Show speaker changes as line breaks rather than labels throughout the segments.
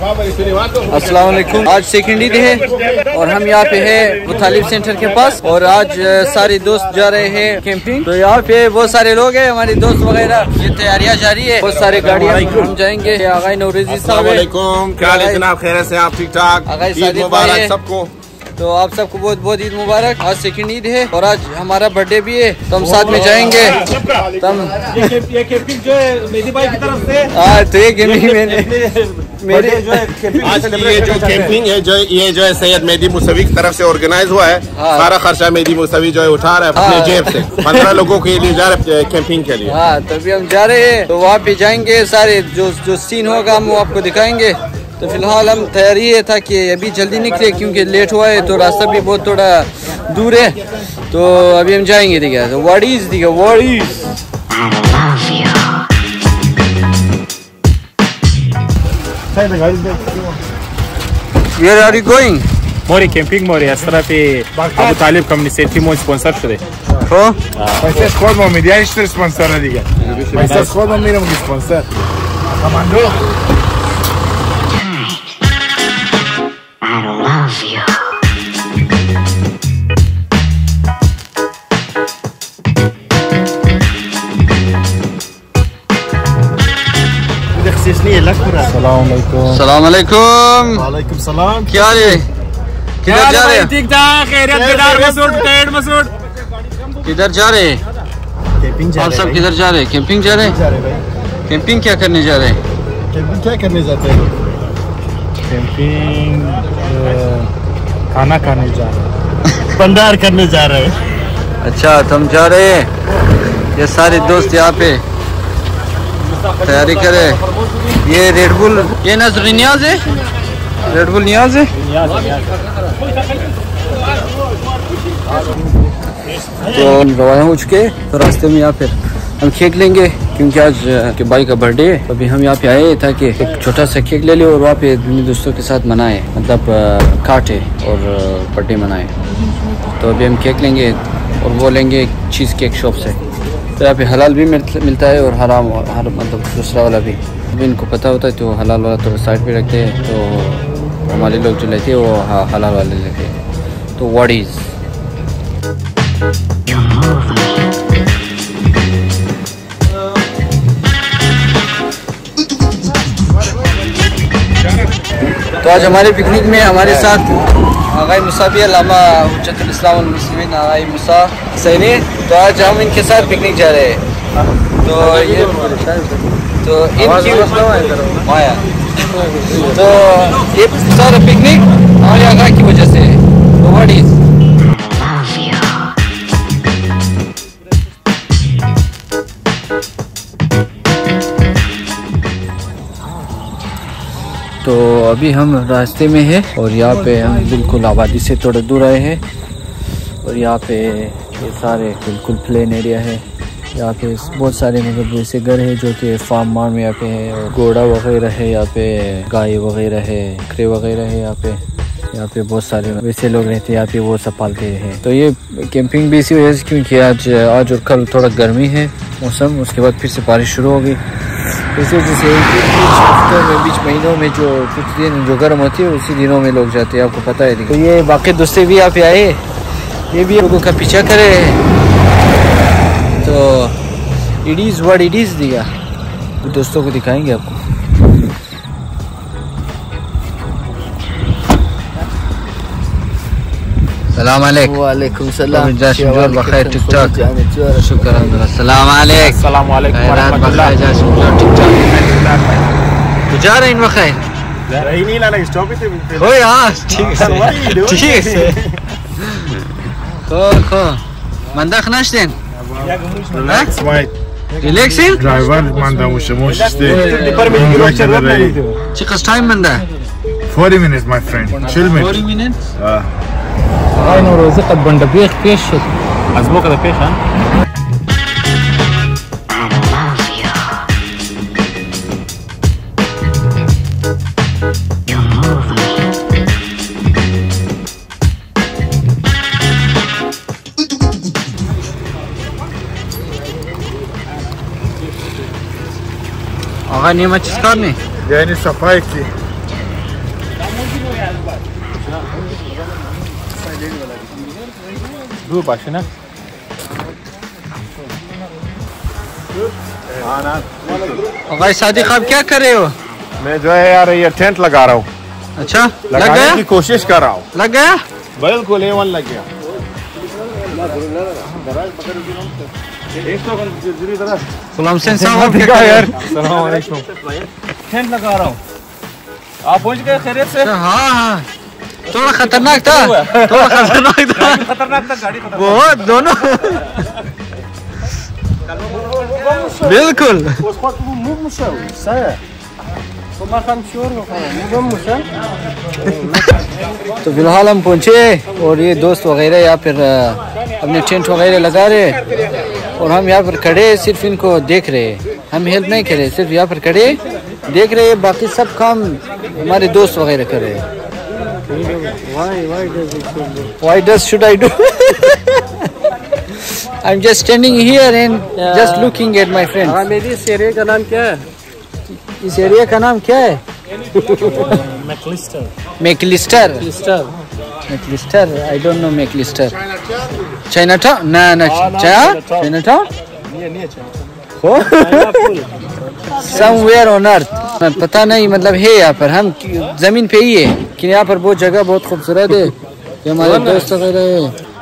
वालेकुम। आज सेकेंड ईद है और हम यहाँ पे है मुतालिब सेंटर के पास और आज सारे दोस्त जा रहे हैं कैंपिंग। तो यहाँ पे बहुत सारे लोग हैं हमारे दोस्त वगैरह। ये तैयारियाँ जारी है। बहुत सारे गाड़ियाँ हम जाएँगे। आगाई नौरेजी साहब
क्या हाल है जनाब? खैर से आप ठीक ठाक? सबको।
तो आप सबको बहुत बहुत ईद मुबारक। आज सेकंड ईद है और आज हमारा बर्थडे भी है। तो हम साथ में जाएँगे। तो हम
ये कैंपिंग जो है मेहदी भाई की तरफ़ से।
हाँ तो ये गेमिंग मैंने मेरे
जो है
आज ये जो कैंपिंग है। जो ये जो है सैयद मेहदी मुसवी की तरफ़ से ऑर्गेनाइज हुआ है।
हाँ।
सारा खर्चा मेहदी मुसवी जो है उठा रहा है अपने
हाँ।
जेब से। पंद्रह लोगों के लिए जा रहे हैं कैंपिंग के लिए।
हाँ तभी हम जा रहे हैं। तो वहाँ पे जाएँगे सारे जो जो सीन होगा हम वो आपको दिखाएँगे। तो फ़िलहाल हम तैयारी ये था कि अभी जल्दी निकले क्योंकि लेट हुआ है तो रास्ता भी बहुत थोड़ा दूर है तो अभी हम जाएँगे ठीक है तो वाट इज़ ठीक है what is Where are you going?
Mori camping Mori asrapi Abu Talib community moj sponsor shode.
Ho?
Pajsa squad mom media ishte sponsor diga. Pajsa squad mom miram sponsor.
Komando. Alaikum. क्या है किधर जा रहे
ठीक ठाक
किधर जा रहे हैं आप सब किधर जा रहे कैंपिंग जा रहे हैं
जा रहे हैं भाई
कैंपिंग क्या करने जा रहे हैं
कैंपिंग क्या करने जाते हैं
कैंपिंग खाना खाने जा रहे
भंडार करने जा रहे हैं
अच्छा तो हम जा रहे हैं ये सारे दोस्त यहाँ पे तैयारी करे ये रेडबुल ये नज़र नियाज है। रेडबुल नियाज है? तो हम रवाना हो चुके हैं, तो रास्ते में यहाँ फिर हम केक लेंगे क्योंकि आज के भाई का बर्थडे है। अभी हम यहाँ पे आए ताकि एक छोटा सा केक ले ले और वहाँ पे अपने दोस्तों के साथ मनाए मतलब काटे और बर्थडे मनाए। तो अभी हम केक लेंगे और वो लेंगे चीज़ केक शॉप से। तो यहाँ पे हलाल भी मिल- मिलता है और हराम हर मतलब दूसरा वाला भी। इनको पता होता है तो हलाल वाला तो साइड पे रखते हैं तो हमारे लोग जो लेते हैं वो हलाल वाले लेते हैं। तो व्हाट इज़ तो आज हमारे पिकनिक में हमारे साथ आगाई मुसाफिया लामा उच्चतुल इस्लाम मुस्लिमीन आगाई मुसा सैनी। तो आज हम इनके साथ पिकनिक जा रहे हैं। तो ये तो इनकी माया। तो ये सारा पिकनिक हमारे आगा की वजह से तो व्हाट इज़ तो अभी हम रास्ते में हैं और यहाँ पे हम बिल्कुल आबादी से थोड़ा दूर आए हैं और यहाँ पे ये सारे बिल्कुल प्लेन एरिया है। यहाँ पे बहुत सारे मतलब ऐसे घर है जो कि फार्म मार्म यहाँ पे है घोड़ा वगैरह है यहाँ पे, गाय वगैरह है बकरे वगैरह है यहाँ पे। यहाँ पे बहुत सारे वैसे लोग रहते हैं, यहाँ पे वो सब पालते हैं। तो ये कैंपिंग भी इसी वजह से क्योंकि आज आज और कल थोड़ा गर्मी है, मौसम, उसके बाद फिर से बारिश शुरू होगी। इस वजह से हफ्तों में, बीच महीनों में जो कुछ दिन जो गर्म होती है, उसी दिनों में लोग जाते हैं, आपको पता है। तो ये बाकी दोस्ते भी यहाँ पे आए ये भी लोगों का पीछा करे it is word it is दिया। तो दोस्तों को दिखाएँगे आपको। सलाम अलैकुम
वालेकुम सलाम।
जाशिम ज़ोर बखैर ठीक ठाक शुक्र अल्हम्दुलिल्लाह सलाम अलैकुम
अस्सलाम वालेकुम
खैरात बखैर जाशिम ज़ोर ठीक ठाक तो जा रहे हैं इन बखैर
Ahí ni la stop it.
हो यार ठीक
What are you
है
doing?
ठीक है खो खो मंदा खनाशतेन
Relax, mate.
Relaxing?
Driver manda o'sha moshishda.
Chiqish time manda?
40 minutes my friend. Chill me.
40 minutes?
Ah.
Ayni ro'zi qad banda pech
pech shud. Az bu qadar pech
ha? Pani ma ciskany?
Yani
sapajki. Dur başına.
भाई शादी खाब क्या कर रहे हो?
मैं जो है यार ये टेंट लगा रहा हूँ।
अच्छा लग गया?
की कोशिश कर रहा हूँ।
लग गया?
बिल्कुल एवन लग गया।
एक सौ गुलाम हुसैन साहब आप क्या कर रहे हो?
टेंट लगा रहा हूँ। आप पहुँच गए खैरियत से?
हाँ हाँ। थोड़ा खतरनाक था। थोड़ा खतरनाक था।
खतरनाक था गाड़ी खतरनाक
बहुत दोनों। बिल्कुल। तो फ़िलहाल हम पहुँचे और ये दोस्त वगैरह या फिर अपने टेंट वगैरह लगा रहे हैं। और हम यहाँ पर खड़े सिर्फ़ इनको देख रहे हैं। हम हेल्प नहीं कर रहे सिर्फ़ यहाँ पर खड़े देख रहे हैं बाकी सब काम हमारे दोस्त वगैरह कर रहे हैं। Why does should I do? I'm just standing here and just looking at my friends.
मेरी इस एरिया का नाम क्या है?
इस एरिया का नाम क्या है? McAllister
McAllister
McAllister I don't know McAllister China town ना ना China China town somewhere on earth पता नहीं मतलब है यहाँ पर हम जमीन पे ही है कि यहाँ पर बहुत जगह बहुत खूबसूरत है ये हमारे दोस्त वगैरह है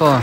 हाँ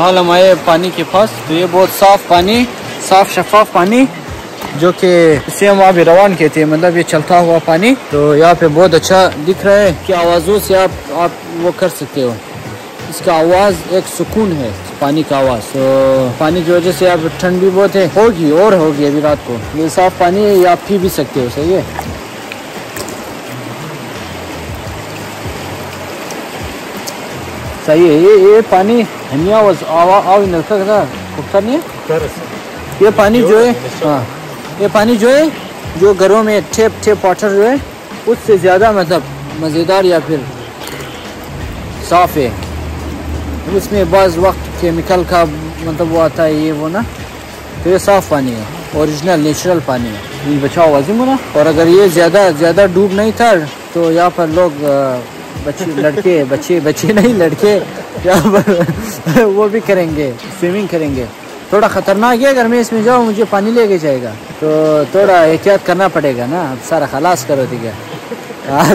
फ़िलहाल हम आए पानी के पास। तो ये बहुत साफ़ पानी, साफ़ शफाफ पानी, जो कि इसे हम अभी रवान कहते हैं मतलब ये चलता हुआ पानी। तो यहाँ पे बहुत अच्छा दिख रहा है कि आवाज़ों से आप आप वो कर सकते हो। इसका आवाज़ एक सुकून है, पानी का आवाज़। तो पानी की वजह से आप ठंड भी बहुत है। होगी, और होगी अभी रात को। ये साफ़ पानी है, ये आप पी भी सकते हो, सही है? सही है, ये ये पानी नलका का खूबसूरत नहीं है? ये पानी जो है हाँ ये पानी जो है जो घरों में ठेप ठेप वाटर जो है उससे ज़्यादा मतलब मज़ेदार या फिर साफ़ है। उसमें बाज़ वक्त केमिकल का मतलब वो आता है ये वो ना तो ये साफ़ पानी है ओरिजिनल नेचुरल पानी है। ये बचाओ वाजिम ना? और अगर ये ज़्यादा ज़्यादा डूब नहीं था तो यहाँ पर लोग अ, बच्चे, लड़के, बच्चे बच्चे नहीं, लड़के पर वो भी करेंगे स्विमिंग करेंगे। थोड़ा खतरनाक है अगर मैं इसमें जाऊँ, मुझे पानी लेके जाएगा। तो थोड़ा एहतियात करना पड़ेगा ना अब सारा खलास करो, ठीक है?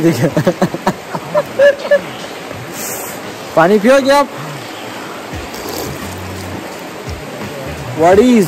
है। पानी पियोगे आप? What is?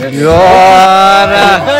Yora,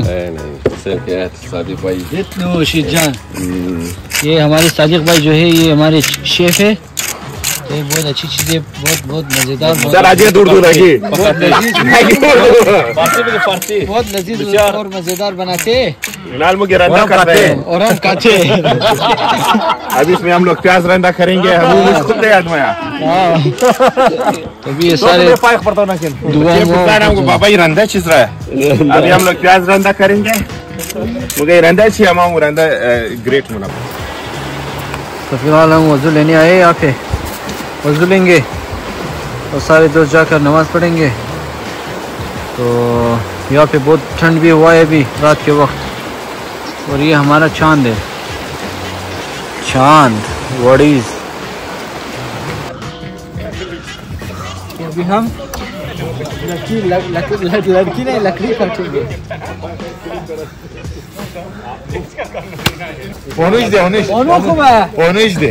नहीं नहीं
सर क्या है ये हमारे साजिद भाई जो है ये हमारे शेफ है। एक बहुत अच्छी चीज़ है बहुत बहुत मज़ेदार बहुत लजीज और मज़ेदार बनाते।
लाल मुझे रंडा
और हम काचे
अभी इसमें हम लोग प्याज रंडा करेंगे।
हाँ।
हाँ। हम लोग प्याज करेंगे। मुझे हम ग्रेट मुनाफा।
तो फ़िलहाल हम वज़ू लेने आए यहाँ पे। वज़ू लेंगे और सारे दोस्त जाकर नमाज़ पढ़ेंगे। तो यहाँ पे बहुत ठंड भी हुआ है अभी रात के वक्त। और ये हमारा चाँद है। चाँद वडीज अभी हम लड़की लड़की लड़की नहीं लकड़ी काटेंगे।
Onu izle onu izle
onu okuma
Onu izle